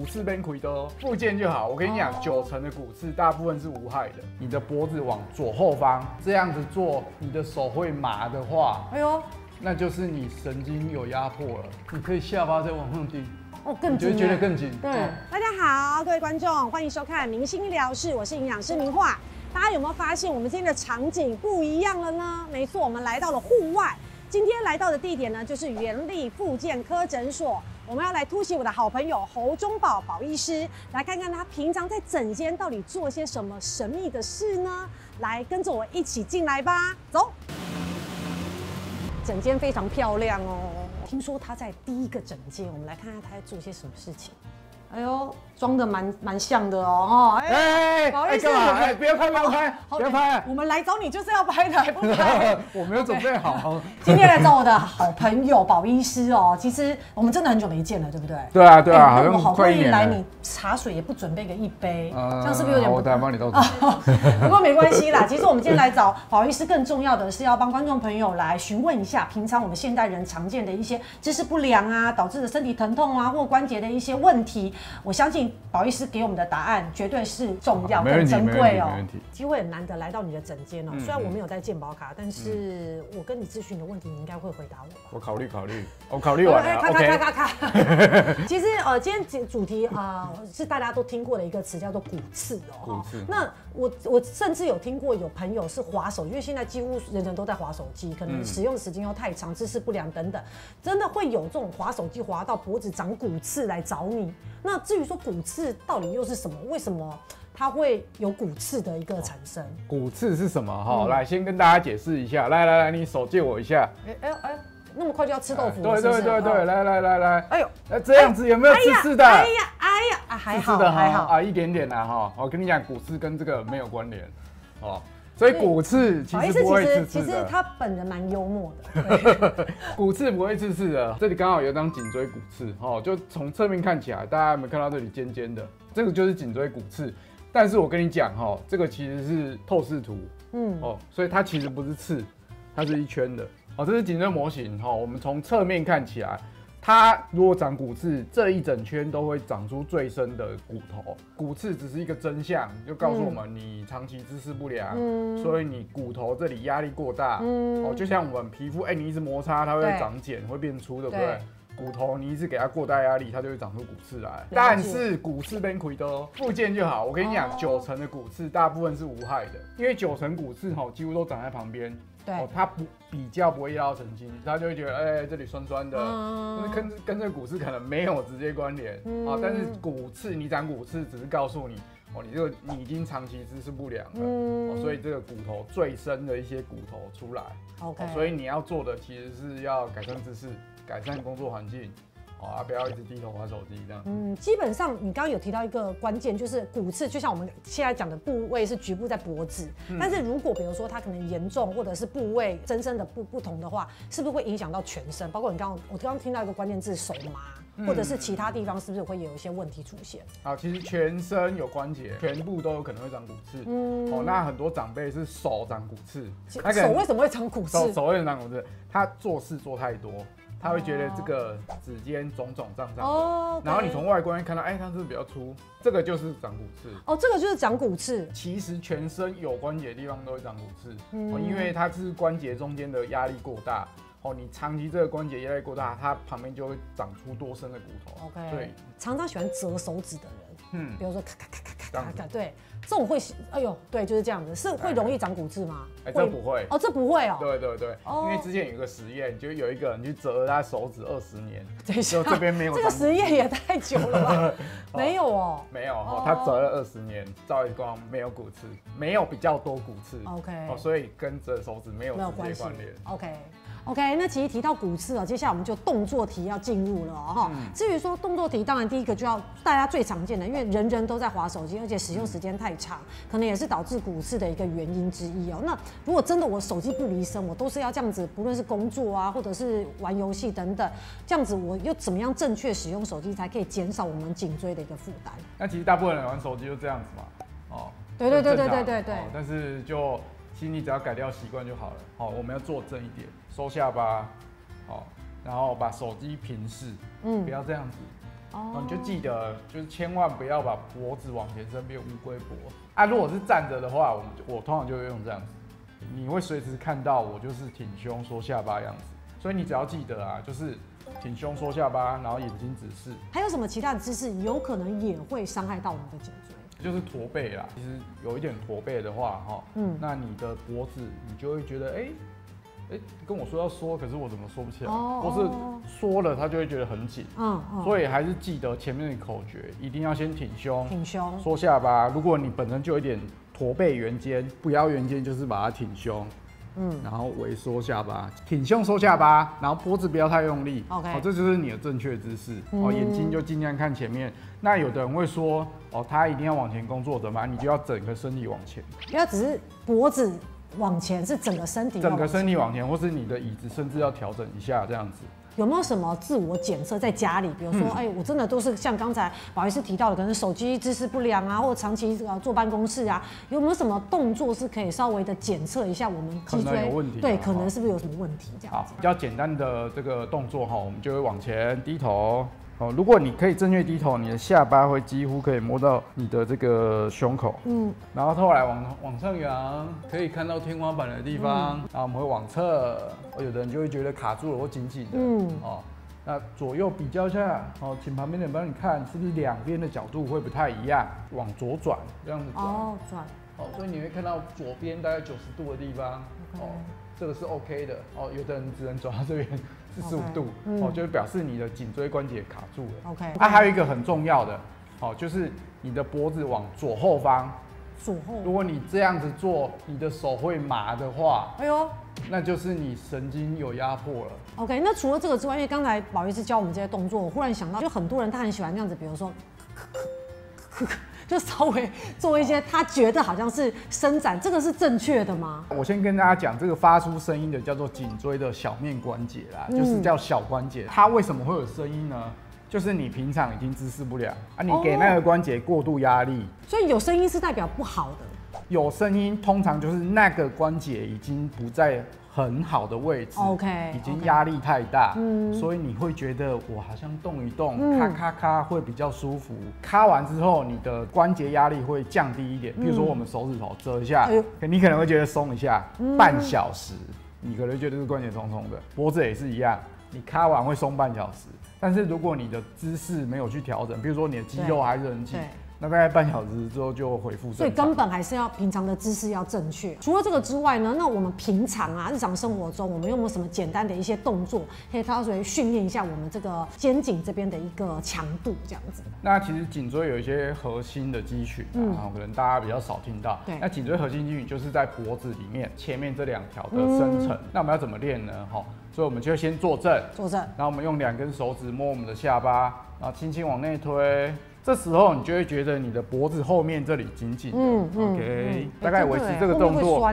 骨刺边亏的附件就好。我跟你讲，九成的骨刺大部分是无害的。你的脖子往左后方这样子做，你的手会麻的话，哎呦，那就是你神经有压迫了。你可以下巴再往上顶，哦，更紧，觉得更紧。对，大家好，各位观众，欢迎收看《明星医疗室》，我是营养师明画。大家有没有发现我们今天的场景不一样了呢？没错，我们来到了户外。今天来到的地点呢，就是元力复健科诊所。我们要来突袭我的好朋友侯忠宝宝医师，来看看他平常在诊间到底做些什么神秘的事呢？来跟着我一起进来吧，走。诊间非常漂亮哦，听说他在第一个诊间，我们来看看他在做些什么事情。哎呦。装的蛮蛮像的哦，哎，不好意思，哎，不要拍，不要拍，不要拍，我们来找你就是要拍的，还不拍？我没有准备好。今天来找我的好朋友宝医师哦，其实我们真的很久没见了，对不对？对啊，对啊，我好不容易来，你茶水也不准备个一杯，这样是不是有点？我等下帮你倒。不过没关系啦，其实我们今天来找宝医师，更重要的是要帮观众朋友来询问一下，平常我们现代人常见的一些姿势不良啊，导致的身体疼痛啊，或关节的一些问题，我相信。保医师给我们的答案绝对是重要、跟珍贵哦。机会很难得来到你的诊间哦。虽然我没有带健保卡，但是我跟你咨询的问题，你应该会回答我吧？我考虑考虑，我考虑完了。咔咔咔咔咔。其实呃，今天主题啊是大家都听过的一个词，叫做骨刺哦。骨刺。那我我甚至有听过有朋友是滑手，因为现在几乎人人都在滑手机，可能使用时间又太长，姿势不良等等，真的会有这种滑手机滑到脖子长骨刺来找你。那至于说骨刺到底又是什么？为什么它会有骨刺的一个产生？骨刺是什么？哈，来先跟大家解释一下。来来来，你手借我一下。哎哎哎，那么快就要吃豆腐？对对对对，来来来来，哎呦，那这样子有没有刺刺的？哎呀哎呀，啊还好还好啊，一点点的哈。我跟你讲，骨刺跟这个没有关联哦。所以骨刺其实不会刺刺的。其实他本人蛮幽默的。骨刺不会刺刺的，这里刚好有张颈椎骨刺，哦，就从侧面看起来，大家有没有看到这里尖尖的？这个就是颈椎骨刺。但是我跟你讲，哈，这个其实是透视图，嗯，哦，所以它其实不是刺，它是一圈的，哦，这是颈椎模型，哈，我们从侧面看起来。它如果长骨刺，这一整圈都会长出最深的骨头。骨刺只是一个真相，就告诉我们你长期姿势不良，所以你骨头这里压力过大。嗯哦，就像我们皮肤，哎，你一直摩擦，它会长茧，会变粗，对不对？骨头你一直给它过大压力，它就会长出骨刺来。但是骨刺边亏的附件就好。我跟你讲，九成的骨刺大部分是无害的，因为九成骨刺哈几乎都长在旁边。哦，他不比较不会压到神经，他就会觉得哎这里酸酸的，跟跟这个骨刺可能没有直接关联啊。但是骨刺你长骨刺只是告诉你哦，你这个你已经长期姿势不良了，哦，所以这个骨头最深的一些骨头出来。OK，所以你要做的其实是要改善姿势，改善工作环境。啊，不要一直低头玩手机这样。嗯，基本上你刚刚有提到一个关键，就是骨刺，就像我们现在讲的部位是局部在脖子，但是如果比如说它可能严重，或者是部位增生的不不同的话，是不是会影响到全身？包括你刚刚我刚刚听到一个关键字手麻，或者是其他地方是不是会有一些问题出现？好，其实全身有关节，全部都有可能会长骨刺。嗯，哦，那很多长辈是手长骨刺，手为什么会长骨刺？手为什么长骨刺？他做事做太多。他会觉得这个指尖肿肿胀胀哦，然后你从外观看到，哎，它是比较粗，这个就是长骨刺。哦，这个就是长骨刺。其实全身有关节的地方都会长骨刺，嗯因为它是关节中间的压力过大。哦，你长期这个关节压力过大，它旁边就会长出多深的骨头。OK。对，常常喜欢折手指的人。嗯，比如说咔咔咔咔咔咔咔，对，这种会，哎呦，对，就是这样子，是会容易长骨刺吗？哎，这不会，哦，这不会哦。对对对，因为之前有个实验，就有一个人去折他手指二十年，就这边没有。这个实验也太久了吧？没有哦，没有哦，他折了二十年，照一光没有骨刺，没有比较多骨刺。OK，哦，所以跟折手指没有直接关联。OK。OK，那其实提到骨刺啊，接下来我们就动作题要进入了哈。至于说动作题，当然第一个就要大家最常见的，因为人人都在划手机，而且使用时间太长，可能也是导致骨刺的一个原因之一哦。那如果真的我手机不离身，我都是要这样子，不论是工作啊，或者是玩游戏等等，这样子我又怎么样正确使用手机，才可以减少我们颈椎的一个负担？那其实大部分人玩手机就这样子嘛，哦，对对对对对对对。但是就其实你只要改掉习惯就好了。好，我们要坐正一点。收下巴，好，然后把手机平视，嗯，不要这样子，哦，你就记得，就是千万不要把脖子往前伸，变乌龟脖啊。如果是站着的话，我们我通常就会用这样子，你会随时看到我就是挺胸缩下巴样子，所以你只要记得啊，就是挺胸缩下巴，然后眼睛直视。还有什么其他的姿势有可能也会伤害到我们的颈椎？就是驼背啦，其实有一点驼背的话，哈，嗯，那你的脖子你就会觉得，哎。哎，跟我说要缩，可是我怎么缩不起来？或是缩了，他就会觉得很紧。嗯，所以还是记得前面的口诀，一定要先挺胸，挺胸，缩下巴。如果你本身就有点驼背圆肩，不要圆肩，就是把它挺胸。嗯，然后微缩下巴，挺胸收下巴，然后脖子不要太用力。OK，这就是你的正确姿势。哦，眼睛就尽量看前面。那有的人会说，哦，他一定要往前工作的嘛，你就要整个身体往前，不要只是脖子。往前是整个身体，整个身体往前，或是你的椅子甚至要调整一下这样子。有没有什么自我检测在家里？比如说，哎，我真的都是像刚才宝医师提到的，可能手机姿势不良啊，或者长期呃坐办公室啊，有没有什么动作是可以稍微的检测一下我们脊椎有问题？对，可能是不是有什么问题？这样子。比较简单的这个动作哈，我们就会往前低头。哦，如果你可以正确低头，你的下巴会几乎可以摸到你的这个胸口。嗯，然后后来往往上扬，可以看到天花板的地方。然后我们会往侧，有的人就会觉得卡住了或紧紧的。嗯，哦，那左右比较一下，哦，请旁边的人帮你看，是不是两边的角度会不太一样？往左转，这样子转。哦，转。哦，所以你会看到左边大概九十度的地方。哦，这个是 OK 的。哦，有的人只能转到这边。四十五度哦，就表示你的颈椎关节卡住了。OK，啊，还有一个很重要的哦，就是你的脖子往左后方。左后。如果你这样子做，你的手会麻的话，哎呦，那就是你神经有压迫了。OK，那除了这个之外，因为刚才宝医师教我们这些动作，我忽然想到，就很多人他很喜欢这样子，比如说。就稍微做一些，他觉得好像是伸展，这个是正确的吗？我先跟大家讲，这个发出声音的叫做颈椎的小面关节啦，就是叫小关节。它为什么会有声音呢？就是你平常已经姿势不良啊，你给那个关节过度压力，所以有声音是代表不好的。有声音通常就是那个关节已经不在。很好的位置，OK，已经压力太大，嗯，所以你会觉得我好像动一动，咔咔咔会比较舒服。咔完之后，你的关节压力会降低一点。比如说我们手指头折一下，你可能会觉得松一下，半小时，你可能觉得是关节松松的。脖子也是一样，你咔完会松半小时，但是如果你的姿势没有去调整，比如说你的肌肉还是很紧。那大概半小时之后就恢复。所以根本还是要平常的姿势要正确。除了这个之外呢，那我们平常啊，日常生活中，我们有没有什么简单的一些动作，可以稍微训练一下我们这个肩颈这边的一个强度，这样子？那其实颈椎有一些核心的肌群，嗯，可能大家比较少听到。对。那颈椎核心肌群就是在脖子里面前面这两条的深层。那我们要怎么练呢？哈，所以我们就先坐正，坐正，然后我们用两根手指摸我们的下巴，然后轻轻往内推。这时候你就会觉得你的脖子后面这里紧紧的，OK，大概维持这个动作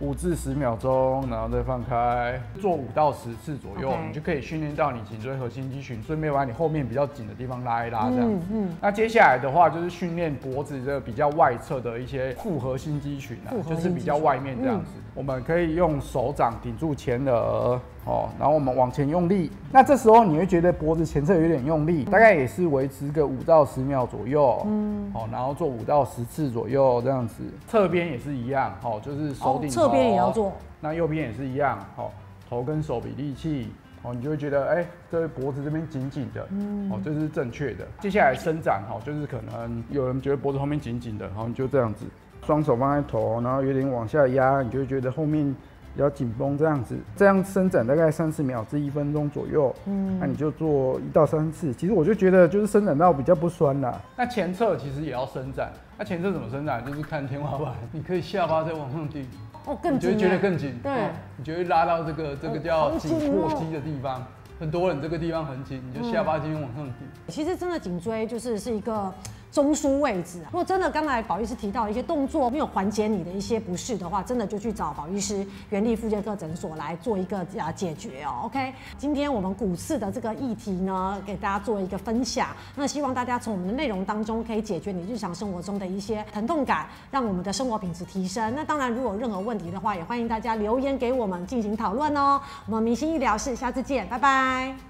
五至十秒钟，然后再放开，做五到十次左右，你就可以训练到你颈椎核心肌群，顺便把你后面比较紧的地方拉一拉，这样子。那接下来的话就是训练脖子这个比较外侧的一些复合心肌群啊，就是比较外面这样子。我们可以用手掌顶住前额。哦，然后我们往前用力，那这时候你会觉得脖子前侧有点用力，大概也是维持个五到十秒左右。嗯，好，然后做五到十次左右这样子。侧边也是一样，好，就是手顶。侧边也要做。那右边也是一样，好，头跟手比力气，哦，你就会觉得，哎，这脖子这边紧紧的，嗯哦，这是正确的。接下来伸展，哈，就是可能有人觉得脖子后面紧紧的，然后你就这样子，双手放在头，然后有点往下压，你就会觉得后面。比较紧绷这样子，这样伸展大概三十秒至一分钟左右。嗯，那你就做一到三次。其实我就觉得就是伸展到比较不酸啦。那前侧其实也要伸展。那前侧怎么伸展？就是看天花板，你可以下巴再往上顶。哦，更紧。你就觉得更紧。对。你就会拉到这个这个叫颈阔肌的地方。很多人这个地方很紧，你就下巴筋往上顶。其实真的颈椎就是是一个。中枢位置，如果真的刚才宝医师提到一些动作没有缓解你的一些不适的话，真的就去找宝医师原力复健科诊所来做一个啊解决哦。OK，今天我们骨刺的这个议题呢，给大家做一个分享。那希望大家从我们的内容当中可以解决你日常生活中的一些疼痛感，让我们的生活品质提升。那当然，如果有任何问题的话，也欢迎大家留言给我们进行讨论哦。我们明星医疗室下次见，拜拜。